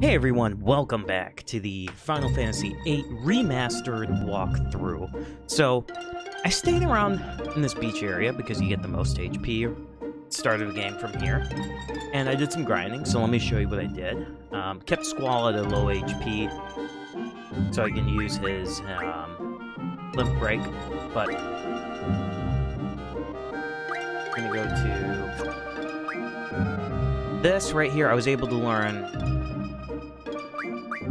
Hey everyone, welcome back to the Final Fantasy VIII Remastered walkthrough. So, I stayed around in this beach area because you get the most HP started the game from here. And I did some grinding, so let me show you what I did. Um, kept Squall at a low HP, so I can use his um, Limit Break, but I'm gonna go to this right here. I was able to learn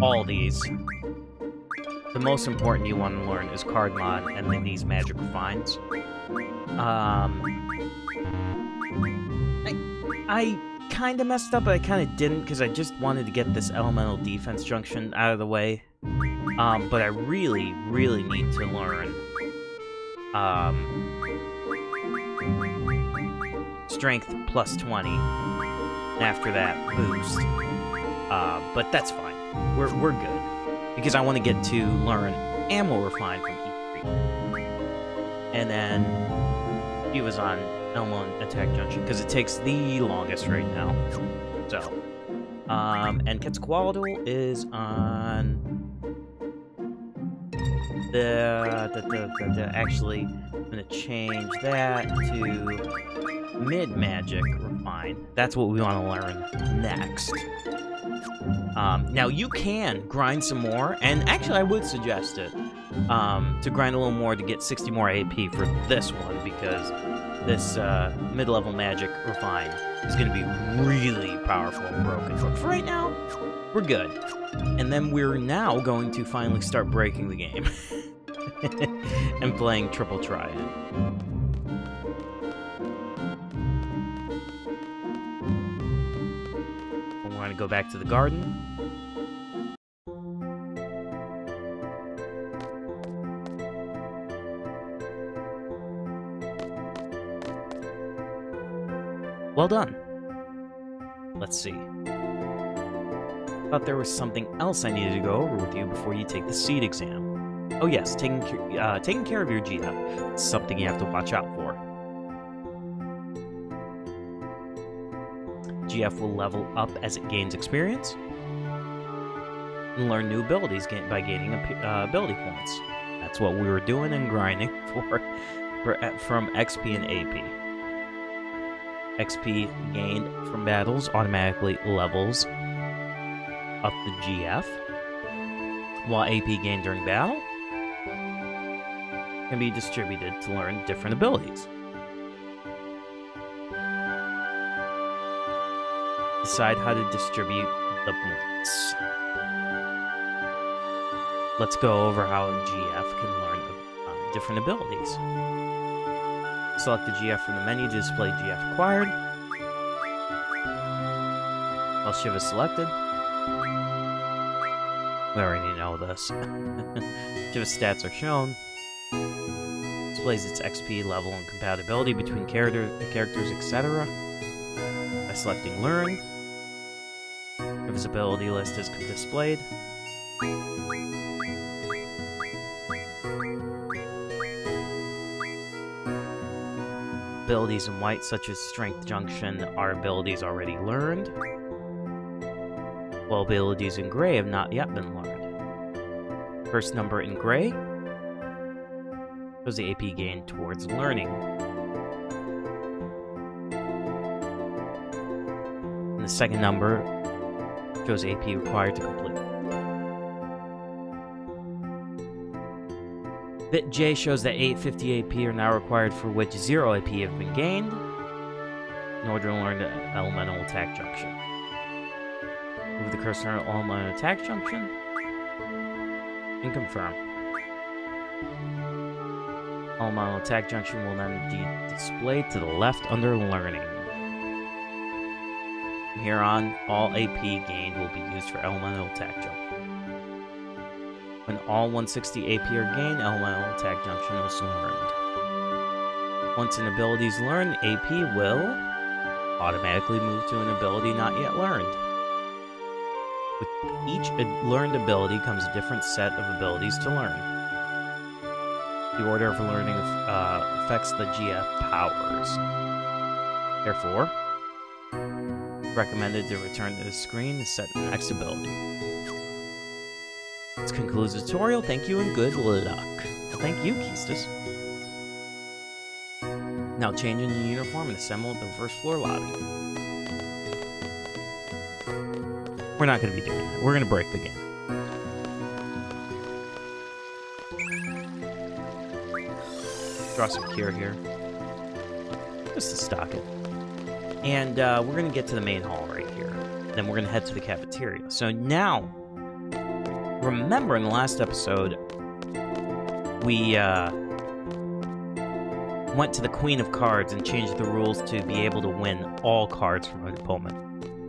all these. The most important you want to learn is card mod and then these magic refines. Um, I, I kind of messed up, but I kind of didn't because I just wanted to get this elemental defense junction out of the way. Um, but I really, really need to learn um, strength plus 20. After that, boost. Uh, but that's fine. We're, we're good. Because I want to get to learn ammo refine from E3. And then he was on Elmo Attack Junction, because it takes the longest right now. So, um, and Quetzalcoatl is on the, the, the, the, actually, I'm to change that to mid magic refine. That's what we want to learn next. Um, now, you can grind some more, and actually, I would suggest it um, to grind a little more to get 60 more AP for this one, because this uh, mid-level magic refine is going to be really powerful and broken. But for right now, we're good. And then we're now going to finally start breaking the game and playing Triple Triad. Go back to the garden. Well done. Let's see. Thought there was something else I needed to go over with you before you take the seed exam. Oh yes, taking, uh, taking care of your GF. It's something you have to watch out for. GF will level up as it gains experience and learn new abilities by gaining uh, ability points. That's what we were doing and grinding for, for uh, from XP and AP. XP gained from battles automatically levels up the GF, while AP gained during battle can be distributed to learn different abilities. Decide how to distribute the points. Let's go over how GF can learn uh, different abilities. Select the GF from the menu to display GF acquired. While Shiv is selected. We already know this. Shiv's stats are shown. Displays its XP level and compatibility between character, characters, etc. By selecting Learn, visibility list is displayed. Abilities in white, such as Strength Junction, are abilities already learned, while abilities in gray have not yet been learned. First number in gray shows the AP gain towards learning. And the second number shows AP required to complete. Bit J shows that 850 AP are now required for which 0 AP have been gained in order to learn the elemental attack junction. Move the cursor on elemental attack junction and confirm. Elemental attack junction will then be displayed to the left under learning. Here on, all AP gained will be used for elemental attack junction. When all 160 AP are gained, elemental attack junction is learned. Once an ability is learned, AP will automatically move to an ability not yet learned. With each learned ability comes a different set of abilities to learn. The order of learning uh, affects the GF powers. Therefore, recommended to return to the screen to set next ability. This concludes the tutorial. Thank you and good luck. Thank you, Quistis. Now change into uniform and assemble at the first floor lobby. We're not going to be doing that. We're going to break the game. Draw some cure here. Just to stock it. And uh, we're going to get to the main hall right here. Then we're going to head to the cafeteria. So now, remember in the last episode, we uh, went to the Queen of Cards and changed the rules to be able to win all cards from an opponent.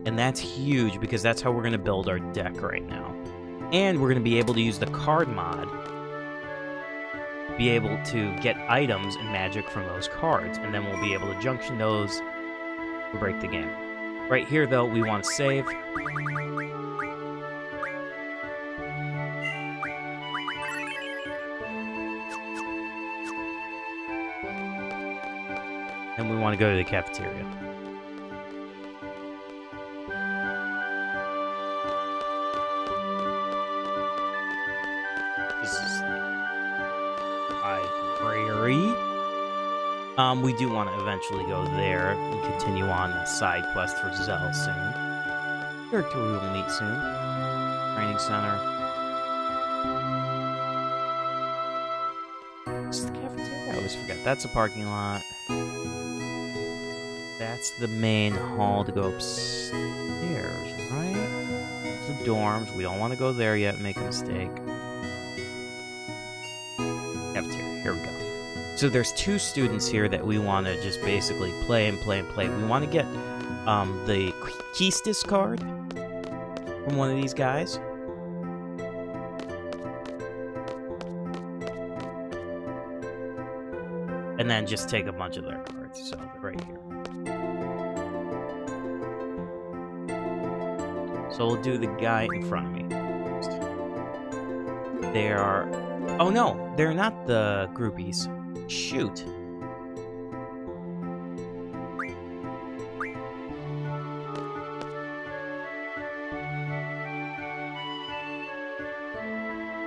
And that's huge because that's how we're going to build our deck right now. And we're going to be able to use the card mod be able to get items and magic from those cards, and then we'll be able to junction those to break the game. Right here, though, we want to save. And we want to go to the cafeteria. Um, we do want to eventually go there and continue on the side quest for Zell soon. Character we will meet soon. Training center. This is the cafeteria. I always forget. That's a parking lot. That's the main hall to go upstairs, right? The dorms. We don't want to go there yet make a mistake. So there's two students here that we want to just basically play and play and play. We want to get um, the Quistis card from one of these guys. And then just take a bunch of their cards. So right here. So we'll do the guy in front of me. They are... Oh no, they're not the groupies. Shoot.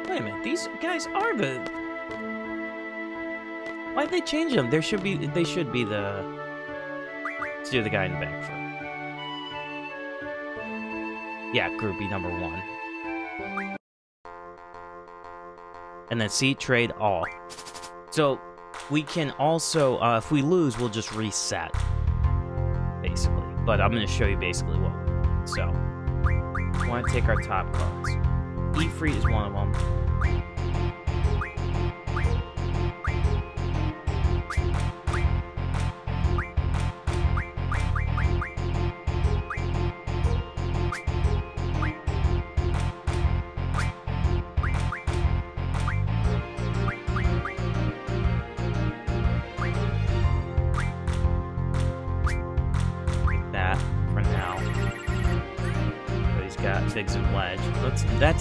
Wait a minute, these guys are the... Why'd they change them? There should be... They should be the... Let's do the guy in the back first. Yeah, groupie number one. And then see, trade all. So, we can also, uh, if we lose, we'll just reset, basically. But I'm going to show you basically what. So, we want to take our top cards. Ifrit is one of them.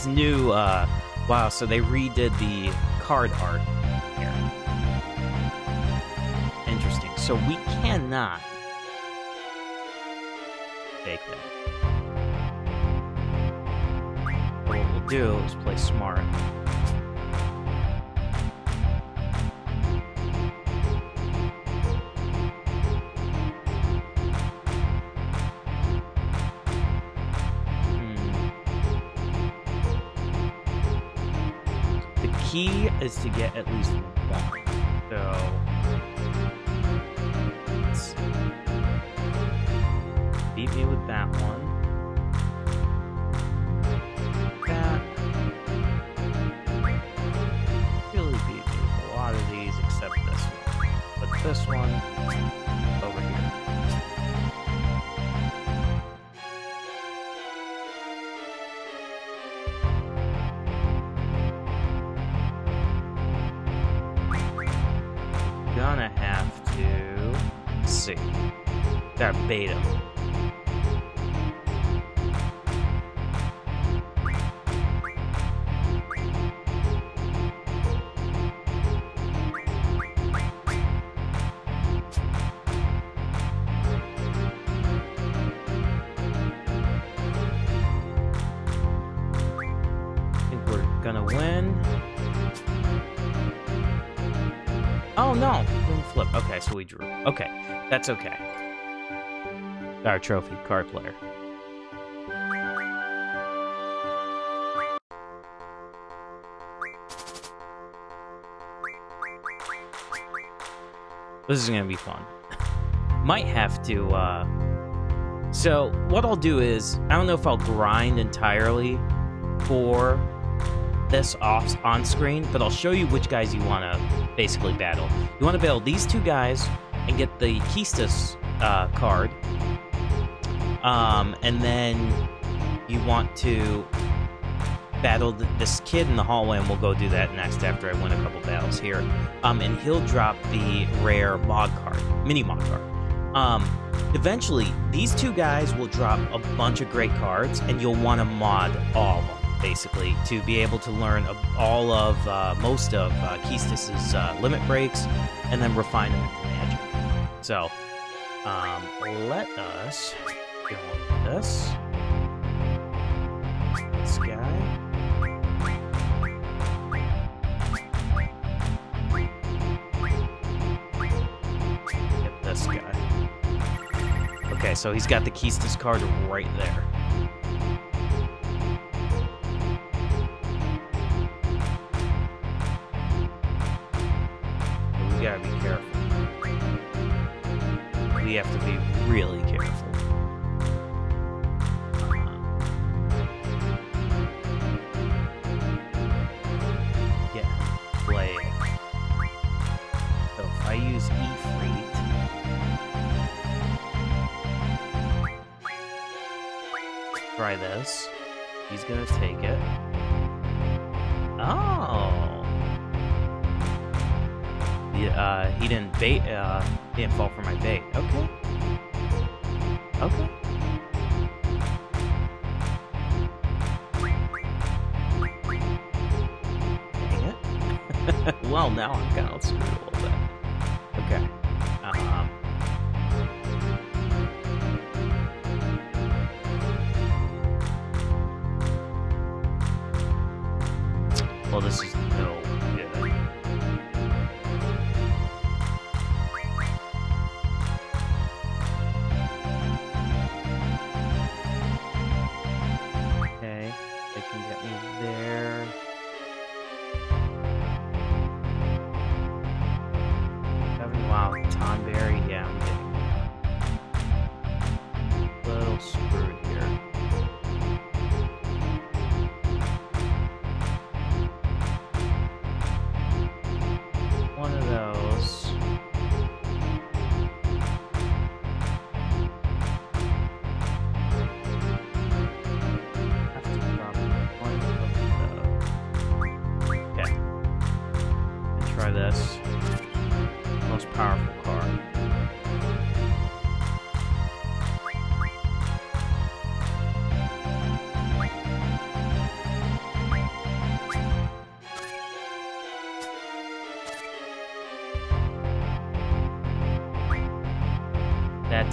That's new. Uh, wow, so they redid the card art here. Interesting. So we cannot fake that. What we'll do is play smart. Key is to get at least one. So beat me with that one. That really beat me with a lot of these except this one. But this one over verbatim. gonna win. Oh no, flip. Okay, so we drew. Okay, that's okay. Our trophy, card player. This is gonna be fun. Might have to, uh... So, what I'll do is, I don't know if I'll grind entirely for this off on screen, but I'll show you which guys you want to basically battle. You want to battle these two guys and get the Quistis uh, card, um, and then you want to battle th this kid in the hallway, and we'll go do that next after I win a couple battles here. Um, and he'll drop the rare mod card, Minimog card. Um, eventually, these two guys will drop a bunch of great cards, and you'll want to mod all of them basically, to be able to learn all of, uh, most of uh, Quistis's uh, limit breaks, and then refine them into magic. So, um, let us go on this. This guy. Get this guy. Okay, so he's got the Quistis card right there. Well, now I'm kind of screwed a little bit.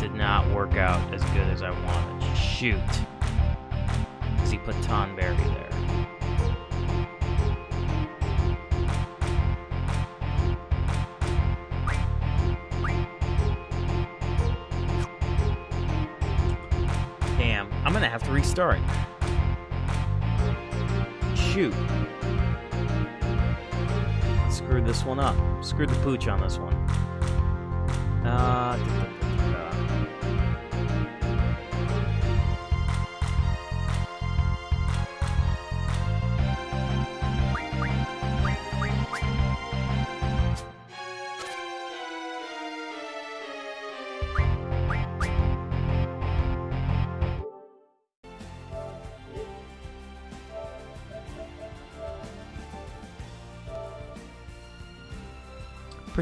Did not work out as good as I wanted. Shoot. Because he put Tonberry there. Damn, I'm gonna have to restart. Shoot. Screwed this one up. Screwed the pooch on this one. Uh,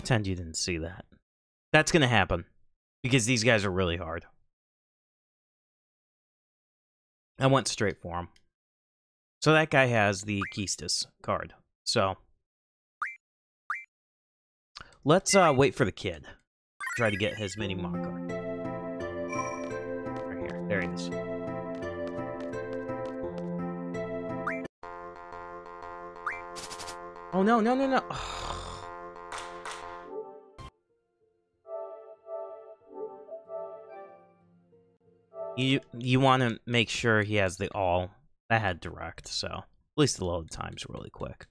Pretend you didn't see that. That's gonna happen. Because these guys are really hard. I went straight for him. So that guy has the Quistis card. So let's uh, wait for the kid. Try to get his Minimog card. Right here. There he is. Oh, no, no, no, no. You you want to make sure he has the all. That had direct, so at least the load time's really quick.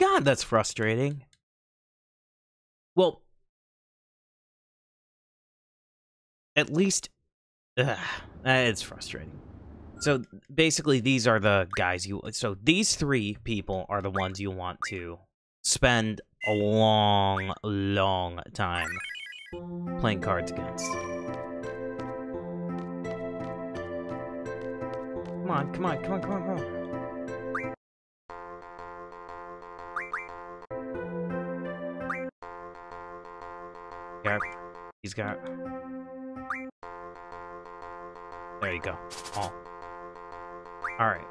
God, that's frustrating. Well, at least ugh, eh, it's frustrating. So basically, these are the guys you. So these three people are the ones you want to spend a long, long time playing cards against. Come on, come on, come on, come on, come on. Got, he's got. There you go. All. All right.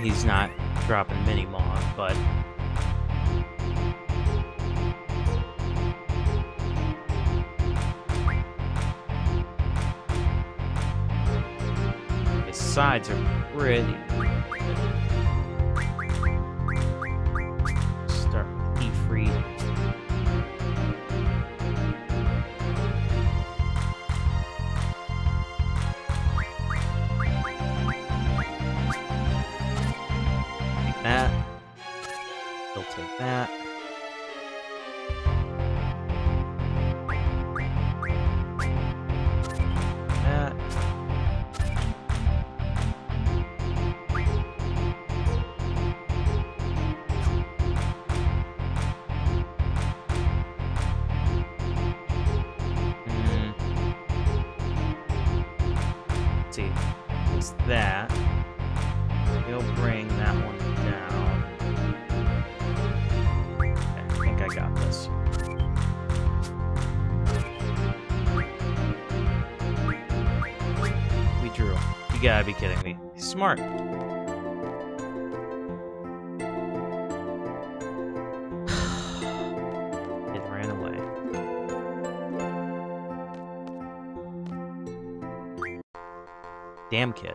He's not dropping mini mog, but his sides are pretty. That. He'll bring that one down. Okay, I think I got this. We drew. You gotta be kidding me. He's smart. it ran away. Damn kid.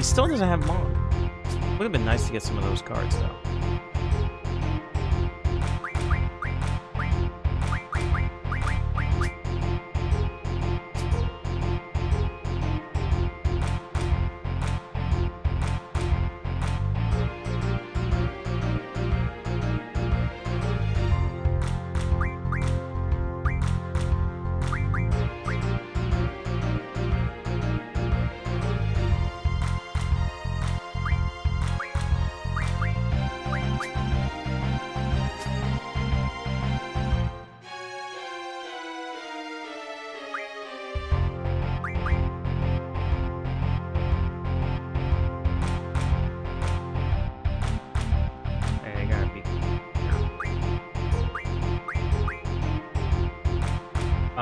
He still doesn't have Mog. Would have been nice to get some of those cards, though.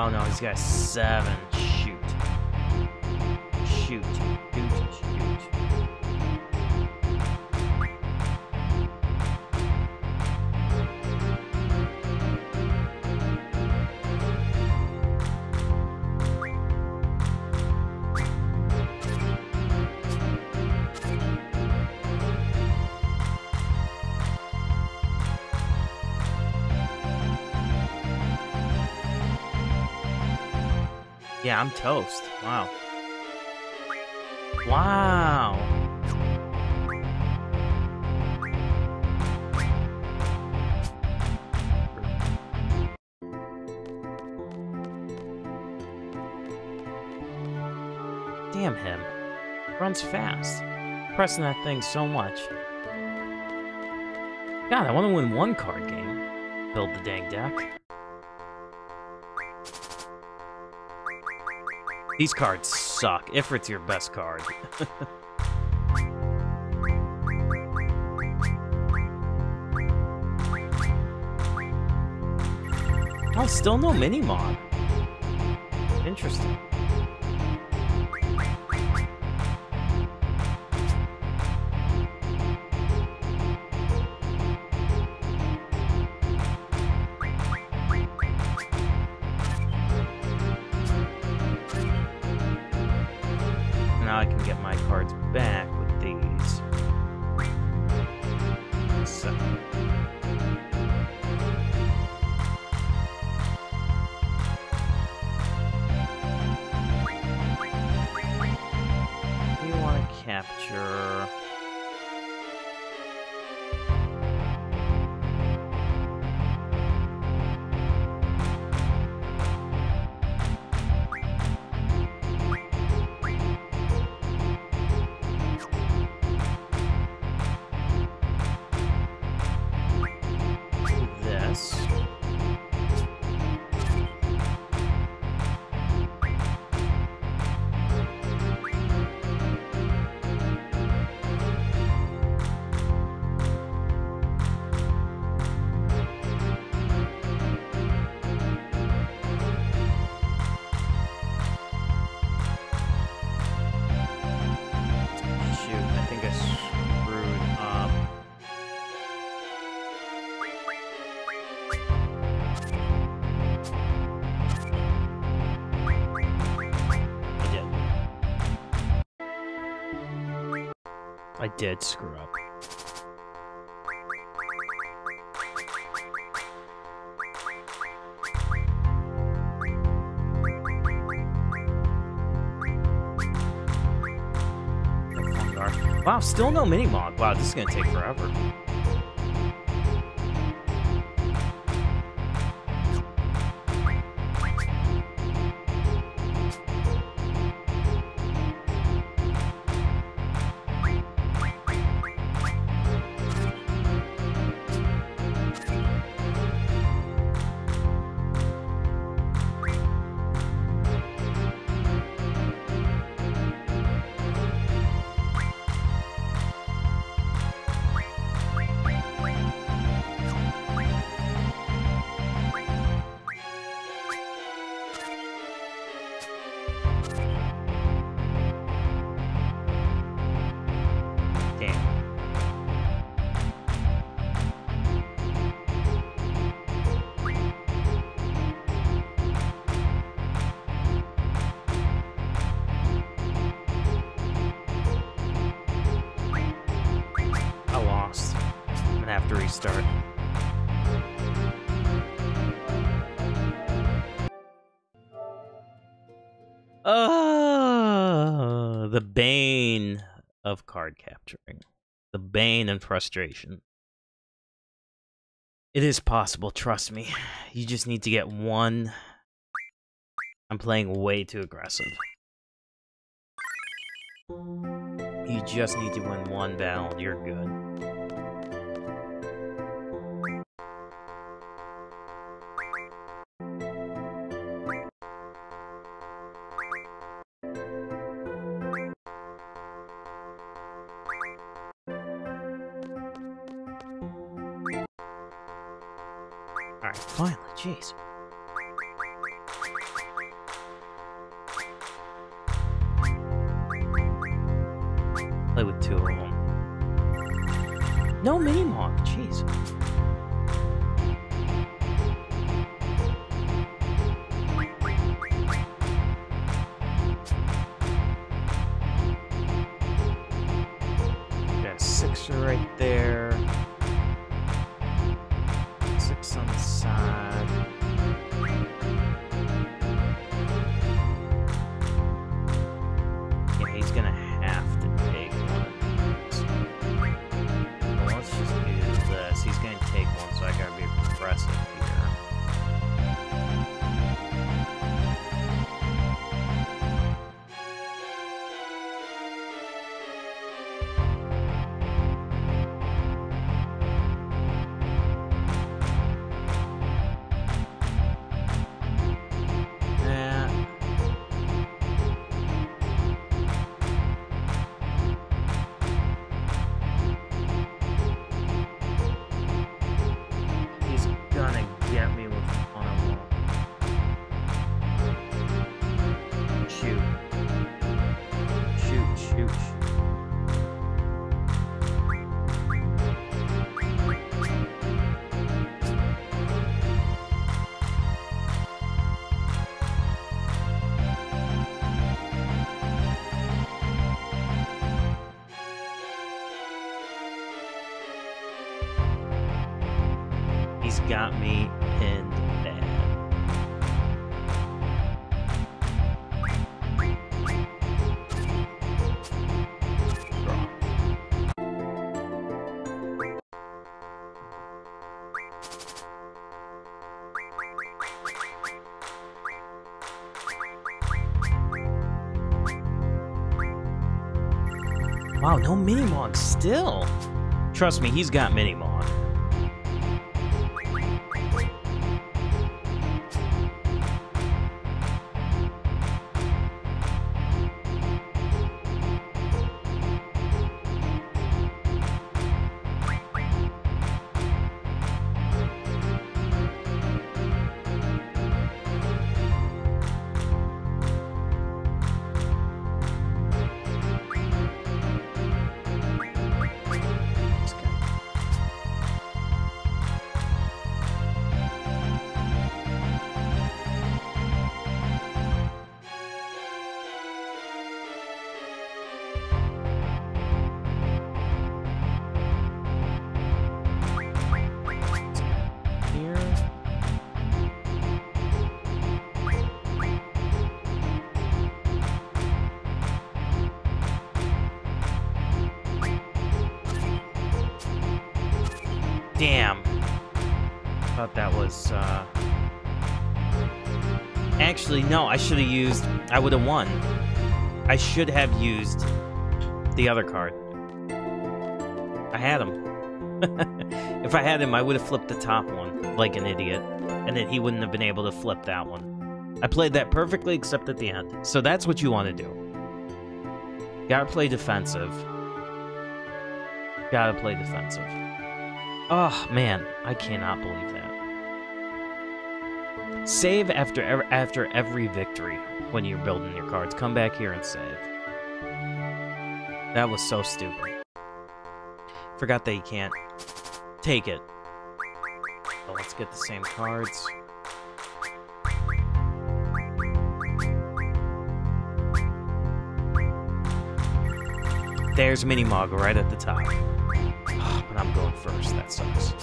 Oh, no, he's got seven. Yeah, I'm toast. Wow. Wow. Damn him. Runs fast. Pressing that thing so much. God, I want to win one card game. Build the dang deck. These cards suck. Ifrit's your best card. Oh, still no Minimog. Interesting. Did screw up. Wow, still no Minimog. Wow, this is gonna take forever. Card capturing. The bane and frustration. It is possible, trust me. You just need to get one. I'm playing way too aggressive. You just need to win one battle you're good. Finally, Wow, no Minimog still. Trust me, he's got Minimog. Damn. Thought that was, uh... Actually, no, I should have used... I would have won. I should have used the other card. I had him. if I had him, I would have flipped the top one, like an idiot. And then he wouldn't have been able to flip that one. I played that perfectly except at the end. So that's what you want to do. Gotta play defensive. Gotta play defensive. Oh, man. I cannot believe that. Save after ev- after every victory when you're building your cards. Come back here and save. That was so stupid. Forgot that you can't take it. Let's get the same cards. There's Mini Minimog right at the top. I'm going first. That sucks.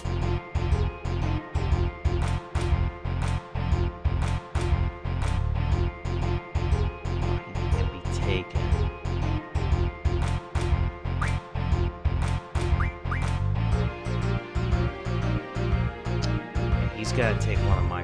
He's got to take one of my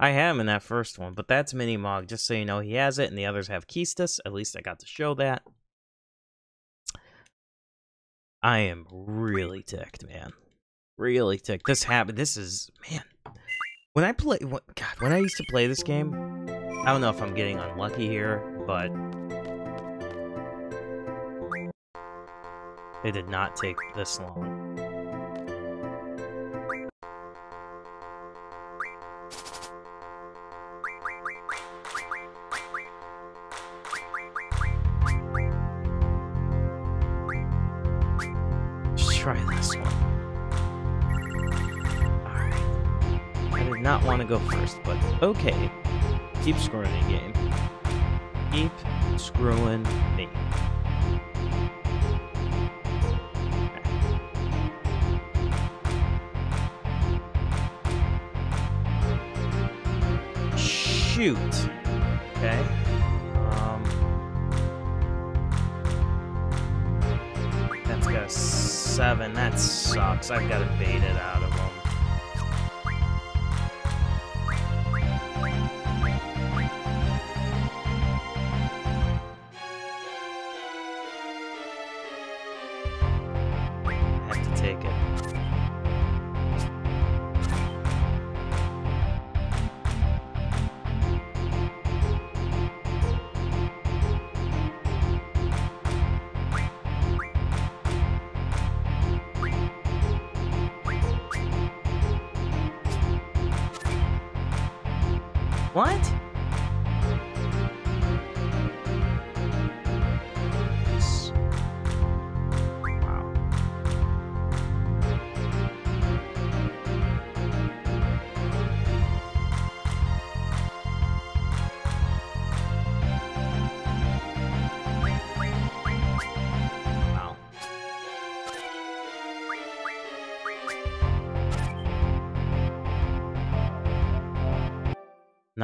I him in that first one, but that's Mini Mog, just so you know. He has it, and the others have Quistis. At least I got to show that. I am really ticked, man. Really ticked. This happened. This is man. When I play, what, God, when I used to play this game, I don't know if I'm getting unlucky here, but it did not take this long. Okay. Keep screwing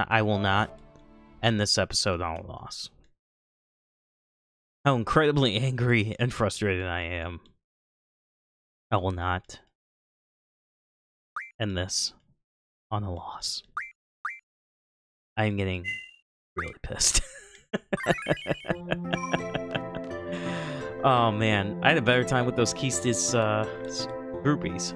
I will not end this episode on a loss. How incredibly angry and frustrated I am. I will not end this on a loss. I am getting really pissed. oh man, I had a better time with those Quistis uh, groupies.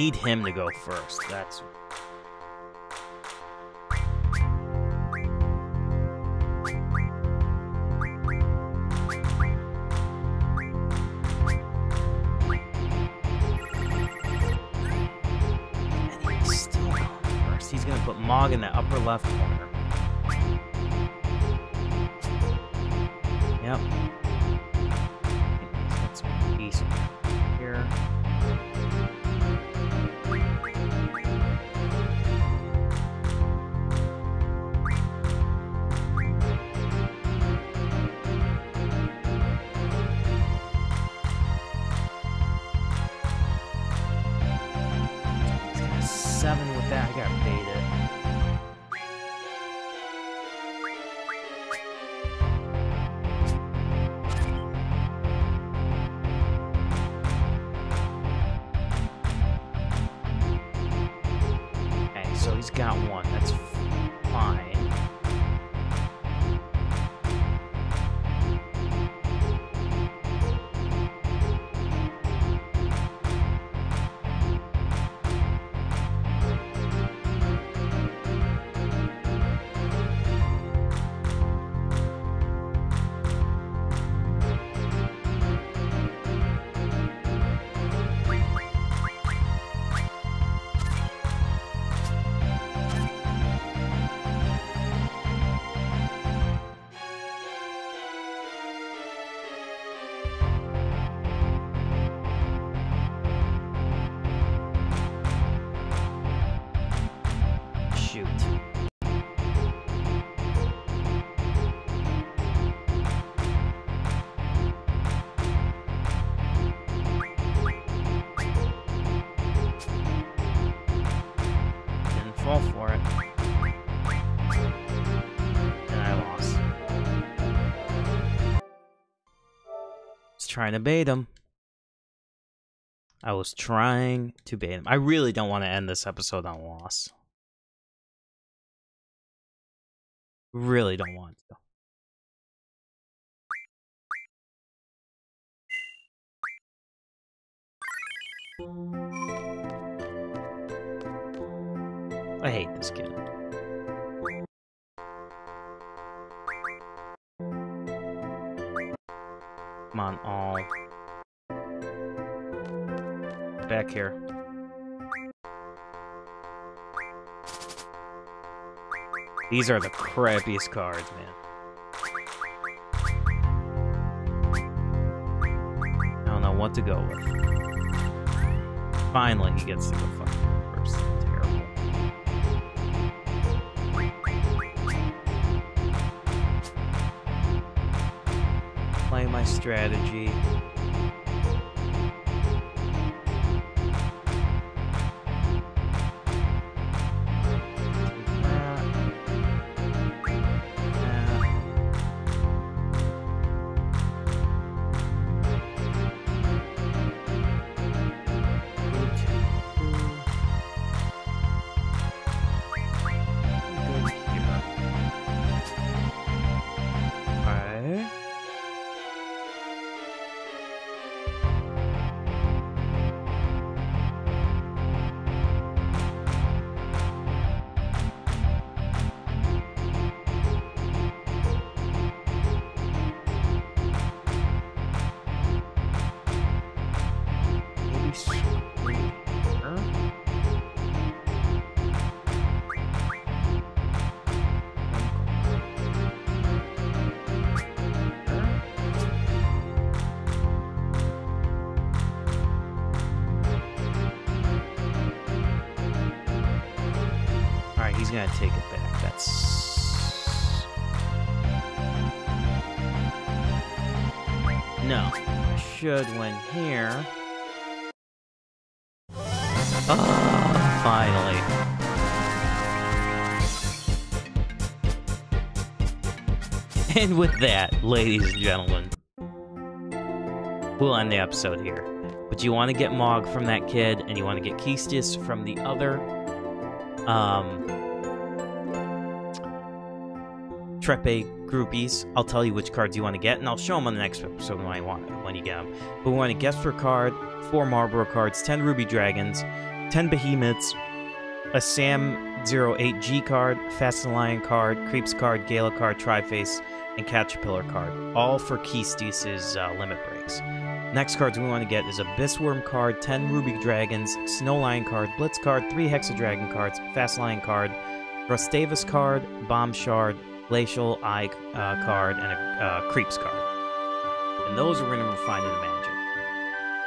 Need him to go first. That's trying to bait him. I was trying to bait him. I really don't want to end this episode on loss. Really don't want to. I hate this kid. On, all. Back here. These are the crappiest cards, man. I don't know what to go with. Finally, he gets to go Play my strategy. No. Should win here. Ah, finally. And with that, ladies and gentlemen, we'll end the episode here. But you want to get Mog from that kid, and you want to get Quistis from the other um, Trepe groupies. I'll tell you which cards you want to get, and I'll show them on the next episode when I want when you get them. But we want a Gesper card, four Malboro cards, ten Ruby Dragons, ten Behemoths, a Sam 08G card, Fastitocalon card, Creeps card, Gayla card, Triface, and Caterpillar card, all for Quistis's uh, limit breaks. Next cards we want to get is a Bisworm card, 10 Ruby Dragons, Snow Lion card, Blitz card, 3 Hexadragon cards, Fastitocalon card, Gustavus card, Bomb Shard, Glacial Eye uh, card, and a uh, Creeps card. And those are going to refine into Magic.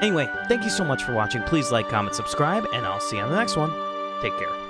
Anyway, thank you so much for watching. Please like, comment, subscribe, and I'll see you on the next one. Take care.